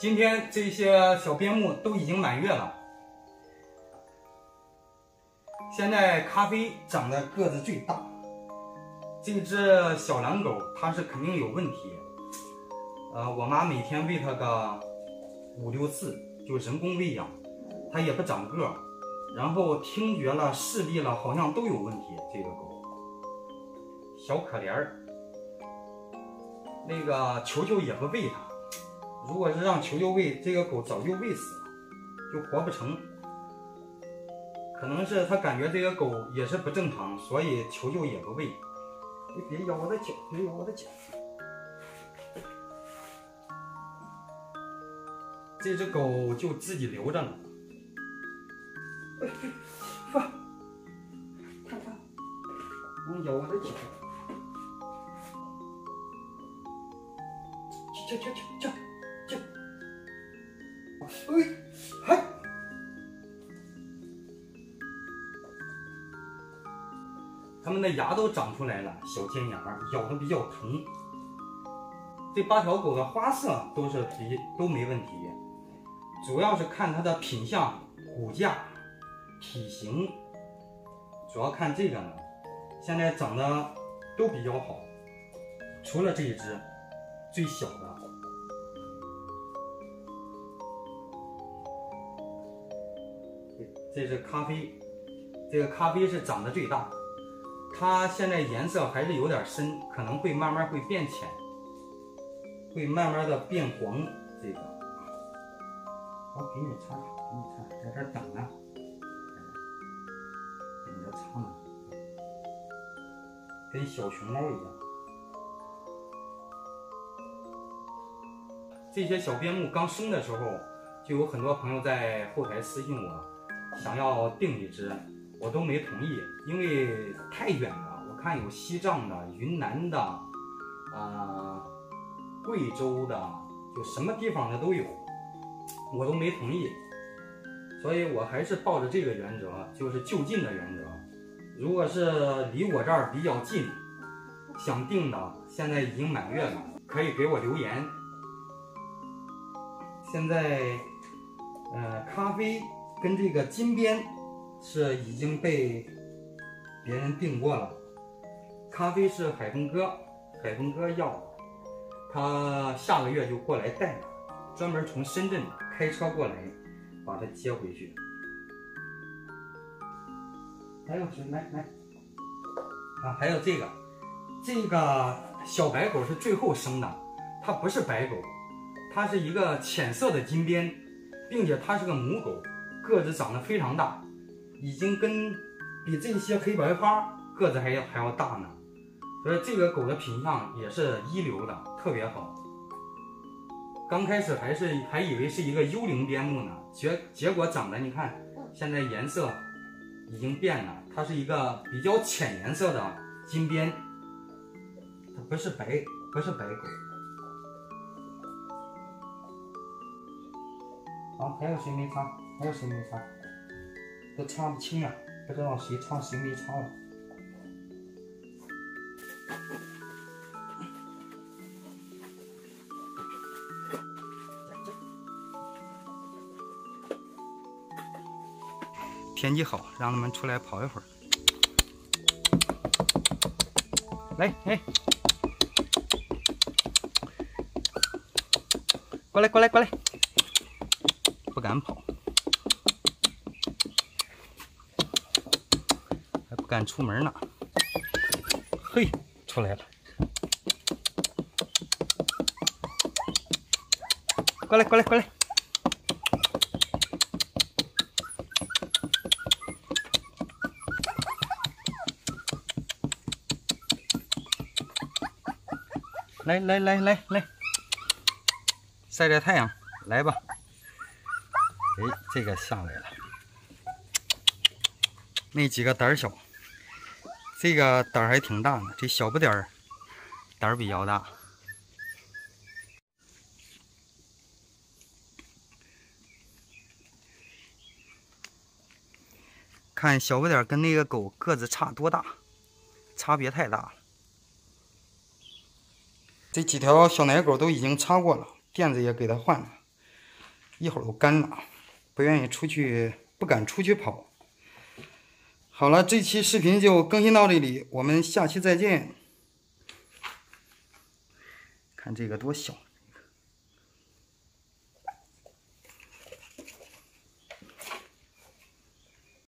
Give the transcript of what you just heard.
今天这些小边牧都已经满月了。现在咖啡长得个子最大，这只小狼狗它是肯定有问题。呃，我妈每天喂它个五六次，就人工喂养，它也不长个儿。然后听觉了、视力了，好像都有问题。这个狗小可怜儿，那个球球也不喂它。如果是让球球喂，这个狗早就喂死了，就活不成。可能是他感觉这个狗也是不正常，所以球球也不喂。你别咬我的脚，别咬我的脚。这只狗就自己留着了。放，看看，你咬我的脚。去去去去去。哎，嗨！它们的牙都长出来了，小尖牙，咬的比较疼。这八条狗的花色都是比都没问题，主要是看它的品相、骨架、体型，主要看这个呢。现在长得都比较好，除了这一只最小的。这是咖啡，这个咖啡是长得最大，它现在颜色还是有点深，可能会慢慢会变浅，会慢慢的变黄。这个，我给你擦，给你擦，在这等呢，等着擦呢，跟小熊猫一样。这些小边牧刚生的时候，就有很多朋友在后台私信我。想要订一只，我都没同意，因为太远了。我看有西藏的、云南的，啊，贵州的，就什么地方的都有，我都没同意。所以我还是抱着这个原则，就是就近的原则。如果是离我这儿比较近，想订的，现在已经满月了，可以给我留言。现在，呃，咖啡。跟这个金边是已经被别人订过了，咖啡是海峰哥，海峰哥要，他下个月就过来带，专门从深圳开车过来把他接回去。还有谁？来来，啊，还有这个，这个小白狗是最后生的，它不是白狗，它是一个浅色的金边，并且它是个母狗。个子长得非常大，已经跟比这些黑白花个子还要还要大呢，所以这个狗的品相也是一流的，特别好。刚开始还是还以为是一个幽灵边牧呢，结结果长得你看，现在颜色已经变了，它是一个比较浅颜色的金边，它不是白不是白狗。好，还有谁没擦？还有谁没擦？都擦不清了，不知道谁擦谁没擦了。天气好，让他们出来跑一会儿。来，哎，过来，过来，过来，不敢跑。敢出门呢？嘿，出来了！过来，过来，过来！来来来来来，晒晒太阳，来吧！哎，这个下来了，那几个胆小。这个胆儿还挺大呢，这小不点儿胆儿比较大。看小不点跟那个狗个子差多大，差别太大了。这几条小奶狗都已经擦过了，垫子也给它换了，一会儿都干了，不愿意出去，不敢出去跑。好了，这期视频就更新到这里，我们下期再见。看这个多小。